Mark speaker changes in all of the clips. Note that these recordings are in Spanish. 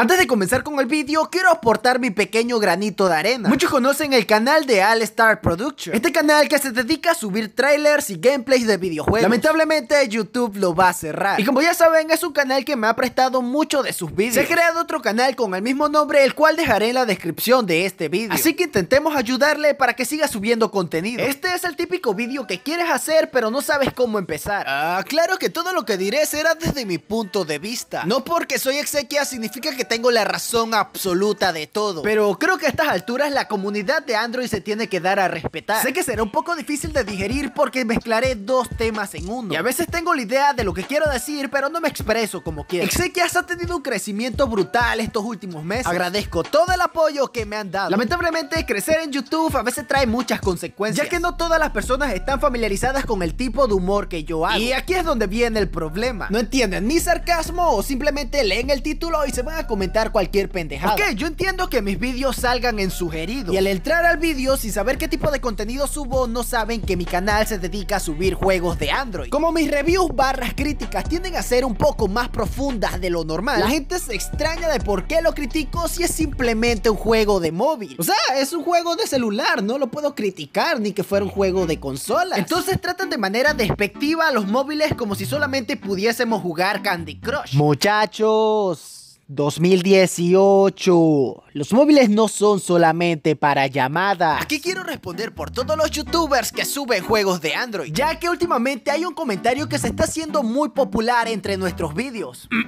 Speaker 1: Antes de comenzar con el vídeo, quiero aportar mi pequeño granito de arena. Muchos conocen el canal de All Star Production. Este canal que se dedica a subir trailers y gameplays de videojuegos. Lamentablemente YouTube lo va a cerrar. Y como ya saben, es un canal que me ha prestado mucho de sus vídeos. Se ha creado otro canal con el mismo nombre, el cual dejaré en la descripción de este vídeo. Así que intentemos ayudarle para que siga subiendo contenido. Este es el típico vídeo que quieres hacer, pero no sabes cómo empezar. Ah, claro que todo lo que diré será desde mi punto de vista. No porque soy exequia significa que tengo la razón absoluta de todo. Pero creo que a estas alturas la comunidad de Android se tiene que dar a respetar. Sé que será un poco difícil de digerir porque mezclaré dos temas en uno. Y a veces tengo la idea de lo que quiero decir, pero no me expreso como quiero. Exequias ha tenido un crecimiento brutal estos últimos meses. Agradezco todo el apoyo que me han dado. Lamentablemente, crecer en YouTube a veces trae muchas consecuencias, ya que no todas las personas están familiarizadas con el tipo de humor que yo hago. Y aquí es donde viene el problema. No entienden mi sarcasmo o simplemente leen el título y se van a comentar cualquier pendejada. Ok, yo entiendo que mis vídeos salgan en sugerido. Y al entrar al vídeo sin saber qué tipo de contenido subo, no saben que mi canal se dedica a subir juegos de Android. Como mis reviews barras críticas tienden a ser un poco más profundas de lo normal, la gente se extraña de por qué lo critico si es simplemente un juego de móvil. O sea, es un juego de celular, no lo puedo criticar ni que fuera un juego de consola. Entonces tratan de manera despectiva a los móviles como si solamente pudiésemos jugar Candy Crush. Muchachos. 2018. Los móviles no son solamente para llamadas. Aquí quiero responder por todos los youtubers que suben juegos de Android, ya que últimamente hay un comentario que se está haciendo muy popular entre nuestros vídeos.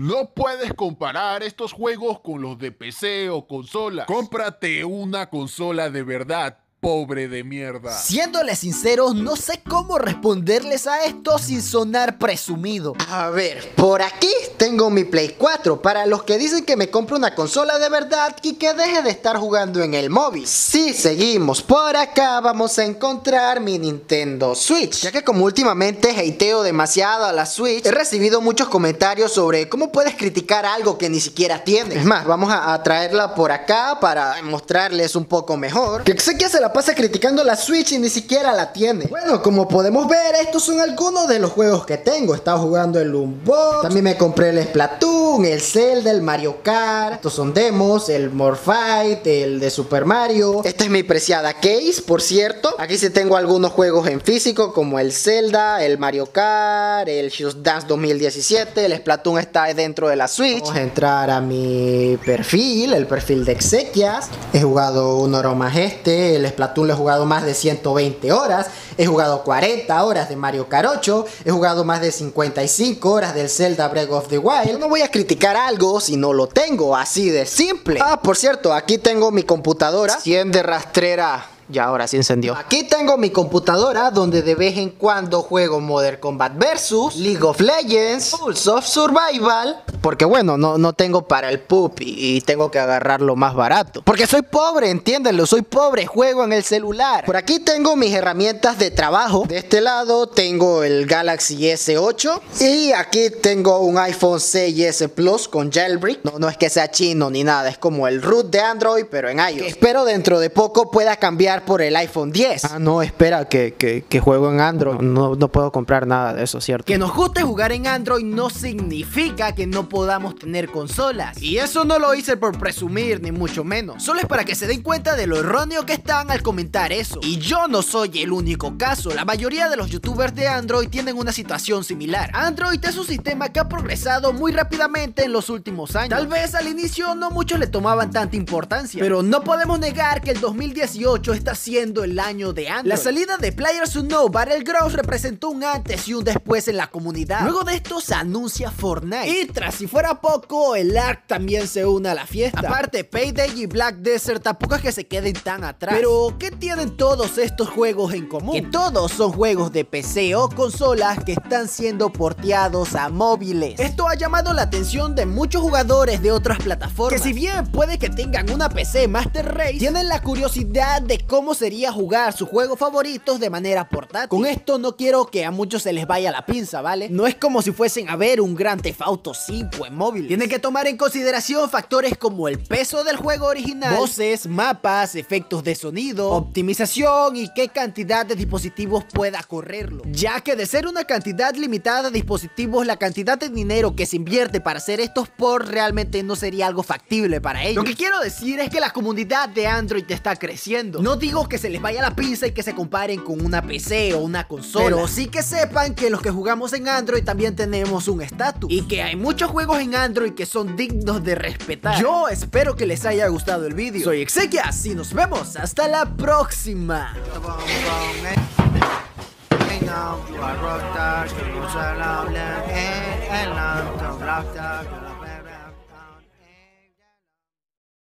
Speaker 2: No puedes comparar estos juegos con los de PC o consola. Cómprate una consola de verdad pobre de mierda.
Speaker 1: Siéndoles sinceros, no sé cómo responderles a esto sin sonar presumido. A ver, por aquí tengo mi Play 4. Para los que dicen que me compro una consola de verdad y que deje de estar jugando en el móvil. Si seguimos por acá, vamos a encontrar mi Nintendo Switch. Ya que como últimamente hateo demasiado a la Switch, he recibido muchos comentarios sobre cómo puedes criticar algo que ni siquiera tiene. Es más, vamos a, traerla por acá para mostrarles un poco mejor. Que sé que se la pasa criticando la Switch y ni siquiera la tiene. Bueno, como podemos ver, estos son algunos de los juegos que tengo. Estaba jugando el Unbox, también me compré el Splatoon, el Zelda, el Mario Kart. Estos son demos, el Morfight, el de Super Mario. Esta es mi preciada case, por cierto. Aquí sí tengo algunos juegos en físico como el Zelda, el Mario Kart, el Just Dance 2017. El Splatoon está dentro de la Switch. Vamos a entrar a mi perfil, el perfil de exequias. He jugado un oro más este, el Splatoon le he jugado más de 120 horas, he jugado 40 horas de Mario Kart 8, he jugado más de 55 horas del Zelda Breath of the Wild. no voy a criticar algo si no lo tengo, así de simple. Ah, por cierto, aquí tengo mi computadora, 100 de rastrera ya ahora sí encendió. Aquí tengo mi computadora donde de vez en cuando juego Modern Combat Versus, League of Legends, Pulse of Survival. Porque bueno, no, no tengo para el PUP y, tengo que agarrarlo más barato. Porque soy pobre, entiéndenlo, soy pobre, juego en el celular. Por aquí tengo mis herramientas de trabajo. De este lado tengo el Galaxy S8 y aquí tengo un iPhone 6S Plus con jailbreak. No, no es que sea chino ni nada, es como el root de Android, pero en iOS. espero dentro de poco pueda cambiar por el iPhone 10.
Speaker 3: Ah, no, espera, que, que, juego en Android. No, no, puedo comprar nada de eso, ¿cierto?
Speaker 1: Que nos guste jugar en Android no significa que no podamos tener consolas. Y eso no lo hice por presumir, ni mucho menos. Solo es para que se den cuenta de lo erróneo que están al comentar eso. Y yo no soy el único caso. La mayoría de los youtubers de Android tienen una situación similar. Android es un sistema que ha progresado muy rápidamente en los últimos años. Tal vez al inicio no muchos le tomaban tanta importancia. Pero no podemos negar que el 2018 está siendo el año de Android. La salida de Players Unknown Battlegrounds representó un antes y un después en la comunidad. Luego de esto se anuncia Fortnite. Y tras si fuera poco, el ARK también se une a la fiesta. Aparte, Payday y Black Desert tampoco es que se queden tan atrás. Pero, ¿qué tienen todos estos juegos en común? Que todos son juegos de PC o consolas que están siendo porteados a móviles. Esto ha llamado la atención de muchos jugadores de otras plataformas. Que si bien puede que tengan una PC Master Race, tienen la curiosidad de cómo cómo sería jugar sus juegos favoritos de manera portátil. Con esto no quiero que a muchos se les vaya la pinza, ¿vale? No es como si fuesen a ver un gran Theft Auto 5 en móvil. Tienen que tomar en consideración factores como el peso del juego original, voces, mapas, efectos de sonido, optimización y qué cantidad de dispositivos pueda correrlo. Ya que de ser una cantidad limitada de dispositivos, la cantidad de dinero que se invierte para hacer estos ports realmente no sería algo factible para ellos. Lo que quiero decir es que la comunidad de Android está creciendo. No digo que se les vaya la pinza y que se comparen con una PC o una consola, pero sí que sepan que los que jugamos en Android también tenemos un estatus. Y que hay muchos juegos en Android que son dignos de respetar. Yo espero que les haya gustado el vídeo. Soy Exequias y nos vemos. Hasta la próxima.